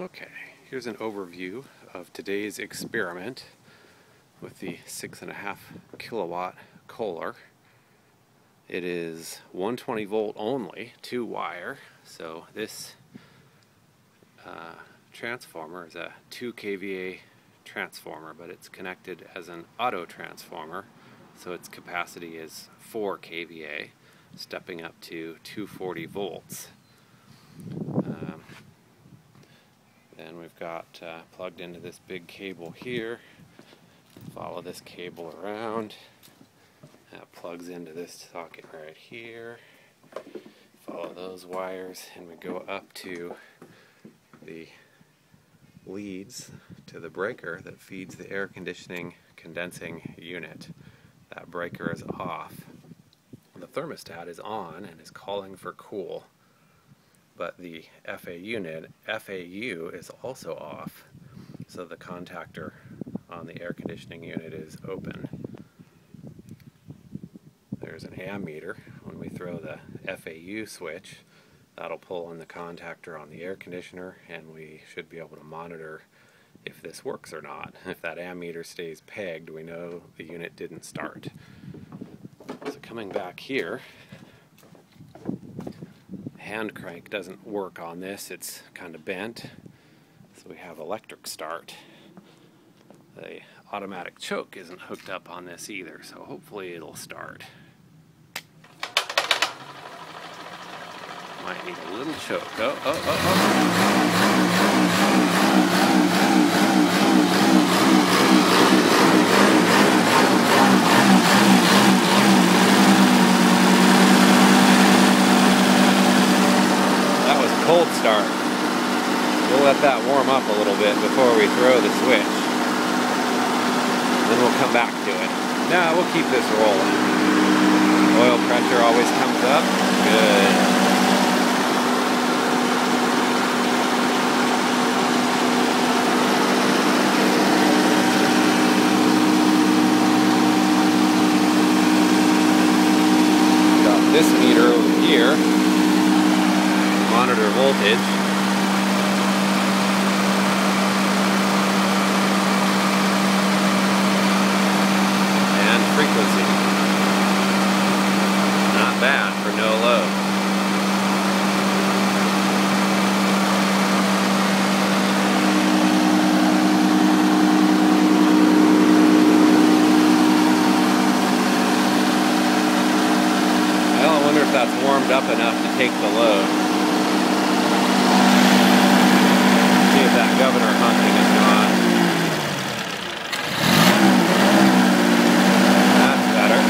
Okay, here's an overview of today's experiment with the six and a half kilowatt Kohler. It is 120 volt only, two wire, so this uh, transformer is a 2 kVA transformer, but it's connected as an auto transformer, so its capacity is 4 kVA, stepping up to 240 volts. Then we've got uh, plugged into this big cable here. Follow this cable around. That plugs into this socket right here. Follow those wires and we go up to the leads to the breaker that feeds the air conditioning condensing unit. That breaker is off. The thermostat is on and is calling for cool but the FA unit, FAU is also off, so the contactor on the air conditioning unit is open. There's an ammeter. When we throw the FAU switch, that'll pull on the contactor on the air conditioner, and we should be able to monitor if this works or not. If that ammeter stays pegged, we know the unit didn't start. So coming back here, hand crank doesn't work on this, it's kind of bent. So we have electric start. The automatic choke isn't hooked up on this either, so hopefully it'll start. Might need a little choke. Oh, oh, oh, oh. Cold start. We'll let that warm up a little bit before we throw the switch. Then we'll come back to it. Now we'll keep this rolling. Oil pressure always comes up. Good. this here monitor voltage. And frequency. Not bad for no load. Well, I wonder if that's warmed up enough to take the load. that governor hunting is gone. That's better.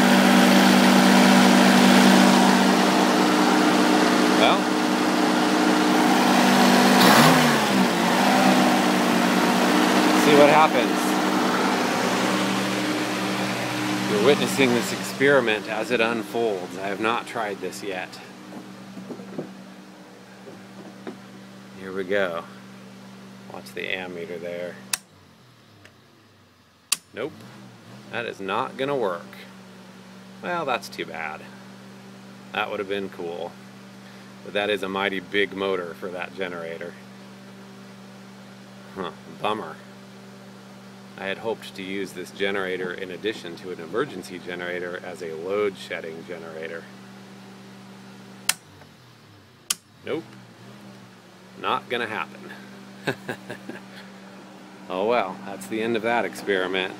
Well. See what happens. You're witnessing this experiment as it unfolds. I have not tried this yet. Here we go. Watch the ammeter there. Nope. That is not going to work. Well, that's too bad. That would have been cool. But that is a mighty big motor for that generator. Huh, bummer. I had hoped to use this generator in addition to an emergency generator as a load shedding generator. Nope. Not gonna happen. oh well, that's the end of that experiment.